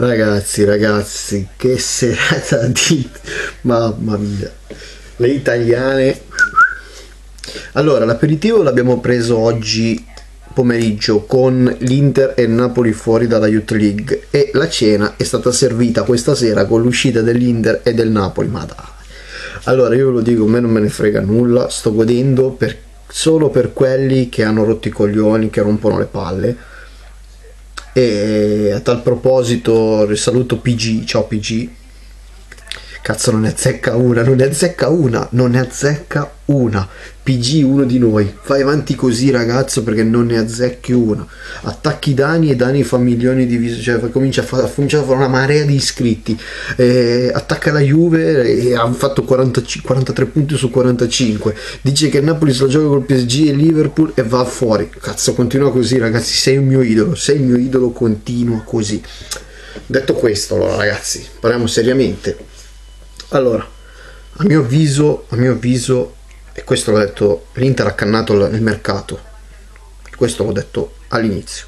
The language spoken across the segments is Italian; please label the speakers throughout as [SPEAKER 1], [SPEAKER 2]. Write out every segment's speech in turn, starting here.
[SPEAKER 1] Ragazzi, ragazzi, che serata di... Mamma mia. Le italiane... Allora, l'aperitivo l'abbiamo preso oggi pomeriggio con l'Inter e Napoli fuori dalla Youth League e la cena è stata servita questa sera con l'uscita dell'Inter e del Napoli. Ma dai. Allora, io ve lo dico, a me non me ne frega nulla, sto godendo per... solo per quelli che hanno rotto i coglioni, che rompono le palle e a tal proposito risaluto PG, ciao PG. Cazzo non ne azzecca una, non ne azzecca una, non ne azzecca una. PG uno di noi. Fai avanti così ragazzo perché non ne azzecchi una. Attacchi Dani e Dani fa milioni di visualizzazioni, cioè comincia a, comincia a fare una marea di iscritti. Eh, attacca la Juve e ha fatto 40, 43 punti su 45. Dice che Napoli se gioca col PSG e Liverpool e va fuori. Cazzo continua così ragazzi, sei il mio idolo, sei il mio idolo, continua così. Detto questo, allora ragazzi, parliamo seriamente. Allora, a mio avviso, a mio avviso e questo l'ho detto, l'Inter ha cannato nel mercato, questo l'ho detto all'inizio.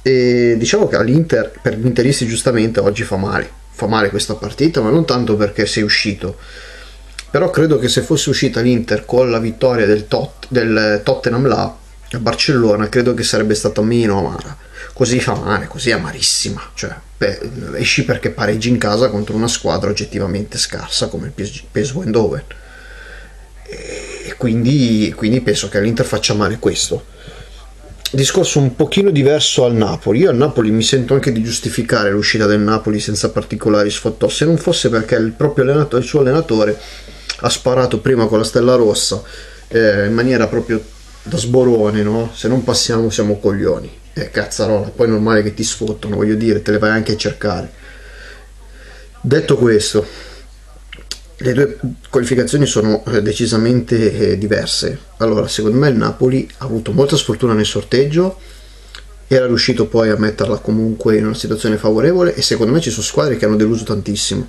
[SPEAKER 1] E diciamo che all'Inter, per gli interisti giustamente, oggi fa male, fa male questa partita, ma non tanto perché sei uscito, però credo che se fosse uscita l'Inter con la vittoria del, Tot, del Tottenham là, a Barcellona, credo che sarebbe stata meno amara. Così fa male, così amarissima, cioè beh, esci perché pareggi in casa contro una squadra oggettivamente scarsa come il PSV Eindhoven quindi, quindi penso che all'Inter faccia male questo discorso un pochino diverso al Napoli. Io al Napoli mi sento anche di giustificare l'uscita del Napoli senza particolari sfottò, se non fosse perché il proprio allenatore, il suo allenatore ha sparato prima con la stella rossa eh, in maniera proprio da sborone, no? Se non passiamo siamo coglioni. Eh, cazzarola, poi è normale che ti sfottano, voglio dire, te le vai anche a cercare. Detto questo, le due qualificazioni sono eh, decisamente eh, diverse. Allora, secondo me il Napoli ha avuto molta sfortuna nel sorteggio, era riuscito poi a metterla comunque in una situazione favorevole e secondo me ci sono squadre che hanno deluso tantissimo.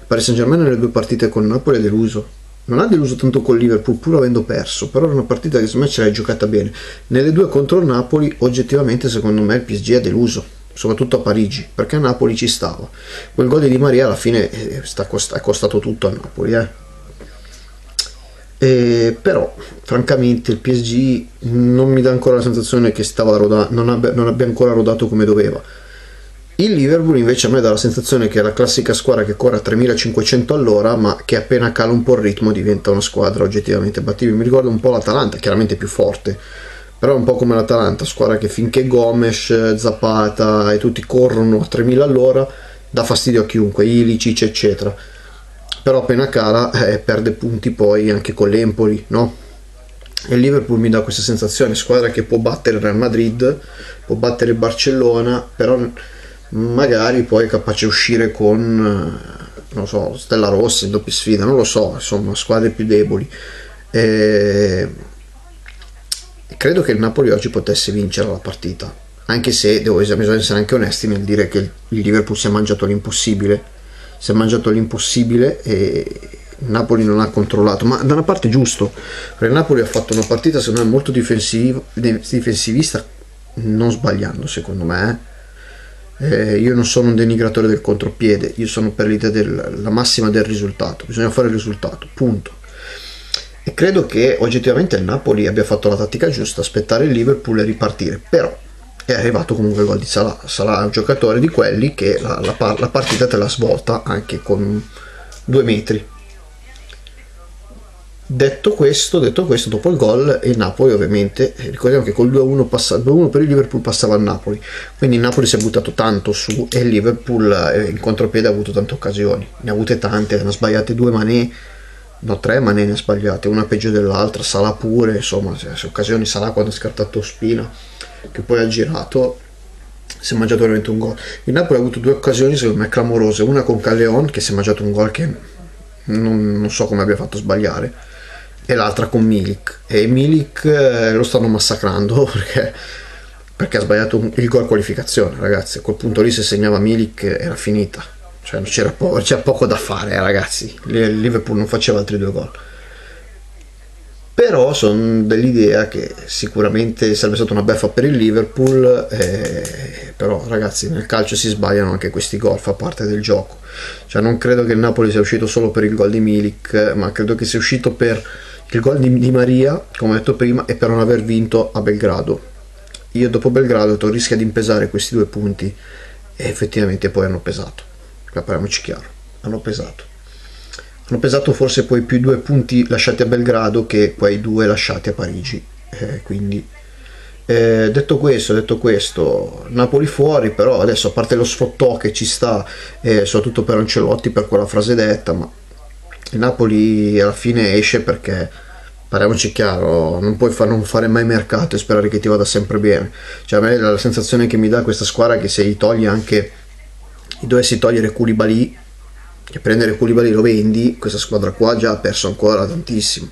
[SPEAKER 1] Il Paris Saint Germain nelle due partite con Napoli ha deluso. Non ha deluso tanto con Liverpool pur avendo perso, però era una partita che secondo me ce l'hai giocata bene. Nelle due contro il Napoli, oggettivamente secondo me il PSG ha deluso soprattutto a Parigi, perché a Napoli ci stava. Quel gol di Di Maria alla fine è eh, costato tutto a Napoli, eh. E, però francamente il PSG non mi dà ancora la sensazione che roda- non, abbia, non abbia ancora rodato come doveva. Il Liverpool invece a me dà la sensazione che è la classica squadra che corre a 3500 all'ora, ma che appena cala un po' il ritmo diventa una squadra oggettivamente battibile. Mi ricorda un po' l'Atalanta, chiaramente più forte, però è un po' come l'Atalanta, squadra che finché Gomes, Zapata e tutti corrono a 3000 all'ora dà fastidio a chiunque, Ilicic eccetera però appena cala eh, perde punti poi anche con l'Empoli no? e Liverpool mi dà questa sensazione squadra che può battere Real Madrid può battere Barcellona però magari poi è capace di uscire con non so, Stella Rossa in doppia sfida non lo so, insomma squadre più deboli e credo che il Napoli oggi potesse vincere la partita, anche se devo, bisogna essere anche onesti nel dire che il Liverpool si è mangiato l'impossibile, si è mangiato l'impossibile e Napoli non ha controllato, ma da una parte giusto, perché Napoli ha fatto una partita secondo me molto difensivista, non sbagliando secondo me. Eh, io non sono un denigratore del contropiede, io sono per l'idea della massima del risultato, bisogna fare il risultato, punto e credo che oggettivamente il Napoli abbia fatto la tattica giusta, aspettare il Liverpool e ripartire, però è arrivato comunque il gol di Salah, Salah è un giocatore di quelli che la, la, la partita te la svolta anche con due metri. Detto questo, detto questo, dopo il gol il Napoli ovviamente, eh, ricordiamo che col 2-1, passa, 2-1 per il Liverpool passava al Napoli, quindi il Napoli si è buttato tanto su e il Liverpool eh, in contropiede ha avuto tante occasioni, ne ha avute tante, ne ha sbagliate due Manè, no tre ma ne ha sbagliate, una peggio dell'altra, Sala pure, insomma, se, se occasioni Sala quando ha scartato Spina, che poi ha girato, si è mangiato veramente un gol. Il Napoli ha avuto due occasioni secondo me clamorose, una con Calleon che si è mangiato un gol che non, non so come abbia fatto sbagliare, e l'altra con Milik. E Milik eh, lo stanno massacrando perché, perché ha sbagliato un, il gol qualificazione, ragazzi. A quel punto lì se segnava Milik era finita cioè c'era, po- c'era poco da fare, eh, ragazzi. Il Liverpool non faceva altri due gol. però sono dell'idea che sicuramente sarebbe stata una beffa per il Liverpool eh, però ragazzi nel calcio si sbagliano anche questi gol fa parte del gioco cioè non credo che il Napoli sia uscito solo per il gol di Milik ma credo che sia uscito per il gol di, di Maria come ho detto prima e per non aver vinto a Belgrado io dopo Belgrado rischia di impesare questi due punti e effettivamente poi hanno pesato parliamoci chiaro hanno pesato hanno pesato forse poi più due punti lasciati a Belgrado che quei due lasciati a Parigi. Eh, quindi eh, detto questo, detto questo, Napoli fuori, però adesso a parte lo sfottò che ci sta, eh, soprattutto per Ancelotti per quella frase detta, ma Napoli alla fine esce perché parliamoci chiaro, non puoi far, non fare mai mercato e sperare che ti vada sempre bene. Cioè, a me la sensazione che mi dà questa squadra è che se gli togli anche, dovessi togliere Koulibaly che prendere Koulibaly lo vendi, questa squadra qua già ha perso ancora tantissimo.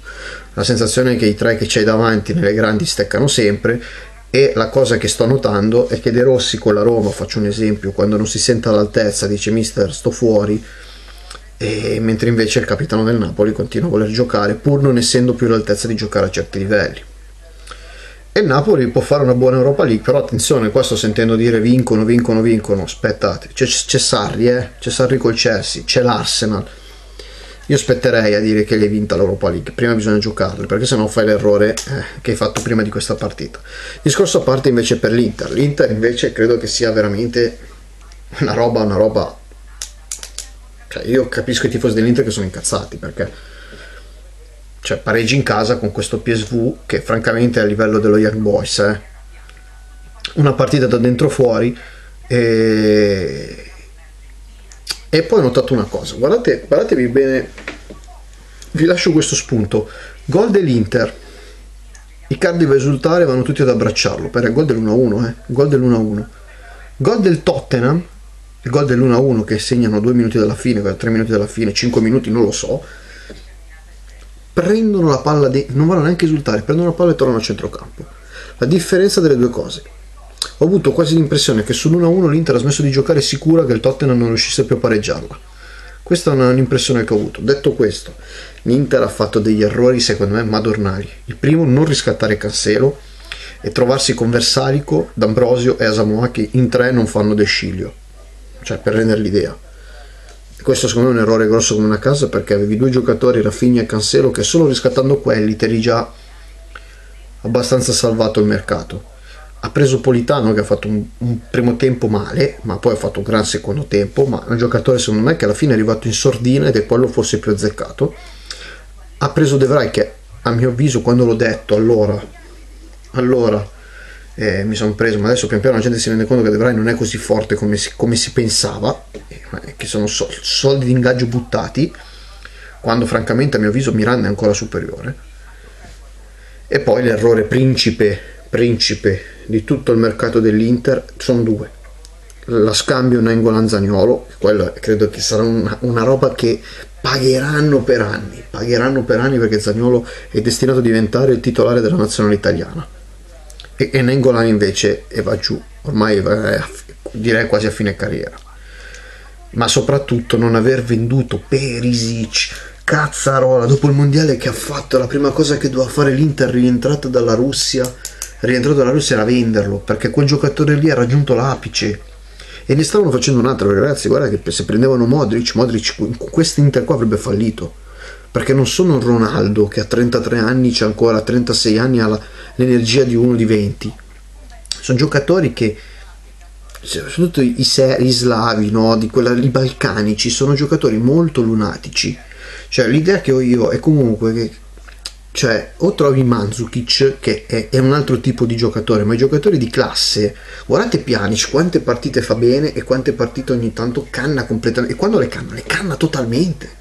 [SPEAKER 1] La sensazione è che i tre che c'hai davanti nelle grandi steccano sempre e la cosa che sto notando è che De Rossi con la Roma, faccio un esempio, quando non si sente all'altezza dice mister sto fuori, e mentre invece il capitano del Napoli continua a voler giocare pur non essendo più all'altezza di giocare a certi livelli e il Napoli può fare una buona Europa League però attenzione qua sto sentendo dire vincono vincono vincono. Aspettate c'è, c'è Sarri eh? c'è Sarri col Chelsea c'è l'Arsenal. Io aspetterei a dire che l'hai vinta l'Europa League prima bisogna giocarle perché sennò fai l'errore eh, che hai fatto prima di questa partita. Discorso a parte invece per l'Inter. l'Inter invece credo che sia veramente una roba una roba cioè io capisco i tifosi dell'Inter che sono incazzati perché cioè pareggi in casa con questo PSV che francamente è a livello dello Young Boys eh. una partita da dentro fuori e... e poi ho notato una cosa. Guardate, guardatevi bene. Vi lascio questo spunto. Gol dell'Inter. I cardi per esultare vanno tutti ad abbracciarlo per il gol dell'1-1 eh? gol dell'1-1 gol del Tottenham. Il gol dell'1-1 che segnano due minuti dalla fine 3 minuti dalla fine 5 minuti non lo so prendono la palla, de- non vanno neanche esultare, prendono la palla e tornano a centrocampo. La differenza delle due cose. Ho avuto quasi l'impressione che sull'1-1 l'Inter ha smesso di giocare sicura che il Tottenham non riuscisse più a pareggiarla. Questa è un'impressione che ho avuto. Detto questo, l'Inter ha fatto degli errori secondo me madornali. Il primo, non riscattare Cancelo e trovarsi con Versalico, D'Ambrosio e Asamoah che in tre non fanno desciglio. Cioè, per rendere l'idea questo secondo me è un errore grosso come una casa perché avevi due giocatori, Rafinha e Cancelo, che solo riscattando quelli te li già abbastanza salvato il mercato. Ha preso Politano che ha fatto un, un, primo tempo male, ma poi ha fatto un gran secondo tempo, ma è un giocatore secondo me che alla fine è arrivato in sordina ed è quello forse più azzeccato. Ha preso De Vrij che a mio avviso quando l'ho detto allora, allora eh, mi sono preso, ma adesso pian piano la gente si rende conto che Vrij non è così forte come si, come si pensava, eh, che sono so, soldi di ingaggio buttati, quando francamente a mio avviso Miranda è ancora superiore. E poi l'errore principe, principe di tutto il mercato dell'Inter sono due. La scambio Nengolan-Zaniolo, quello credo che sarà una, una roba che pagheranno per anni, pagheranno per anni perché Zagnolo è destinato a diventare il titolare della nazionale italiana e, e Nengolan invece va giù, ormai va, direi quasi a fine carriera. Ma soprattutto non aver venduto Perisic, Cazzarola, dopo il mondiale che ha fatto, la prima cosa che doveva fare l'Inter rientrato dalla Russia, rientrato dalla Russia era venderlo, perché quel giocatore lì ha raggiunto l'apice. E ne stavano facendo un altro, ragazzi, guarda che se prendevano Modric, Modric con questo Inter qua avrebbe fallito perché non sono Ronaldo che a 33 anni c'è ancora, a 36 anni ha l'energia di uno di 20. Sono giocatori che, soprattutto i, seri, slavi, no? quella, i balcanici, sono giocatori molto lunatici. Cioè l'idea che ho io è comunque che cioè o trovi Mandzukic che è, è, un altro tipo di giocatore ma i giocatori di classe guardate Pjanic quante partite fa bene e quante partite ogni tanto canna completamente e quando le canna le canna totalmente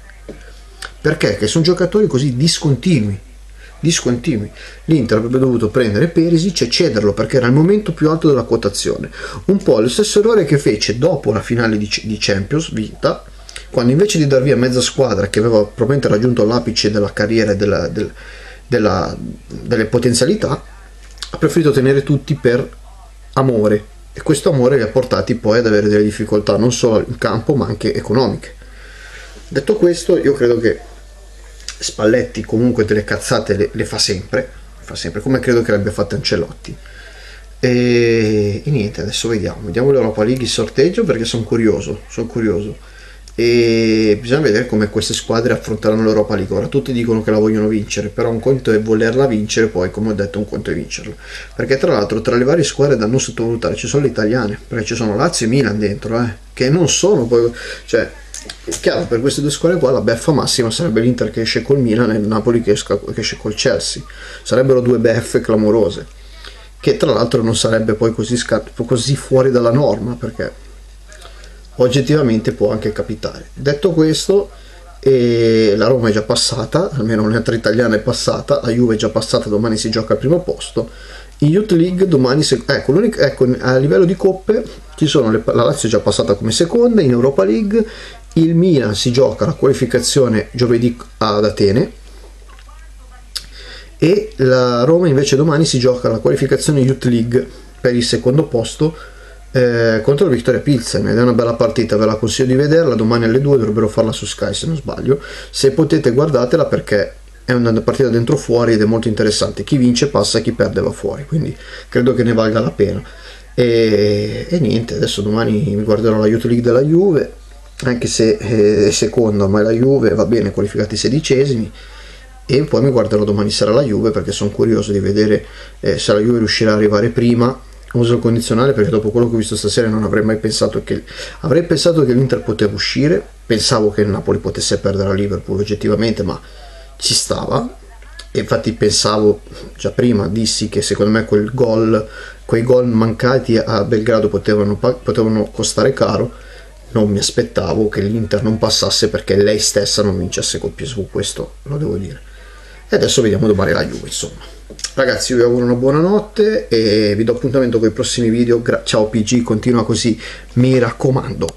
[SPEAKER 1] perché? Che sono giocatori così discontinui. Discontinui. L'Inter avrebbe dovuto prendere Perisic e cederlo perché era il momento più alto della quotazione. Un po' lo stesso errore che fece dopo la finale di, di Champions vinta, quando invece di dar via mezza squadra che aveva probabilmente raggiunto l'apice della carriera e della, del, della, delle potenzialità, ha preferito tenere tutti per amore e questo amore li ha portati poi ad avere delle difficoltà non solo in campo ma anche economiche. Detto questo, io credo che Spalletti comunque delle cazzate le, le fa sempre, fa sempre come credo che le abbia fatte Ancelotti. E, e niente, adesso vediamo, vediamo l'Europa League il sorteggio perché sono curioso, sono curioso e bisogna vedere come queste squadre affronteranno l'Europa League. Ora tutti dicono che la vogliono vincere, però un conto è volerla vincere, poi come ho detto un conto è vincerla. Perché tra l'altro tra le varie squadre da non sottovalutare ci sono le italiane, perché ci sono Lazio e Milan dentro, eh, che non sono poi... Cioè, chiaro, per queste due squadre qua la beffa massima sarebbe l'Inter che esce col Milan e il Napoli che, esca, che esce col Chelsea. Sarebbero due beffe clamorose, che tra l'altro non sarebbe poi così, così fuori dalla norma, perché oggettivamente può anche capitare. Detto questo, eh, la Roma è già passata, almeno un'altra italiana è passata, la Juve è già passata, domani si gioca al primo posto. In Youth League domani, se, ecco, ecco, a livello di coppe ci sono le, la Lazio è già passata come seconda, in Europa League il Milan si gioca la qualificazione giovedì ad Atene e la Roma invece domani si gioca la qualificazione Youth League per il secondo posto eh, contro il Victoria Pilsen ed è una bella partita, ve la consiglio di vederla, domani alle 2 dovrebbero farla su Sky se non sbaglio, se potete guardatela perché è una partita dentro fuori ed è molto interessante, chi vince passa chi perde va fuori, quindi credo che ne valga la pena. E, e niente, adesso domani mi guarderò la Youth League della Juve, anche se è seconda ormai la Juve, va bene, qualificati sedicesimi e poi mi guarderò domani sera la Juve perché sono curioso di vedere eh, se la Juve riuscirà ad arrivare prima. Uso il condizionale perché dopo quello che ho visto stasera non avrei mai pensato che avrei pensato che l'Inter poteva uscire. Pensavo che il Napoli potesse perdere a Liverpool oggettivamente ma ci stava. E infatti pensavo già prima dissi che secondo me quel gol quei gol mancati a Belgrado potevano, potevano costare caro non mi aspettavo che l'Inter non passasse perché lei stessa non vincesse col PSV questo lo devo dire e adesso vediamo domani la Juve insomma Ragazzi, vi auguro una buona notte e vi do appuntamento con i prossimi video. Gra- Ciao PG, continua così, mi raccomando.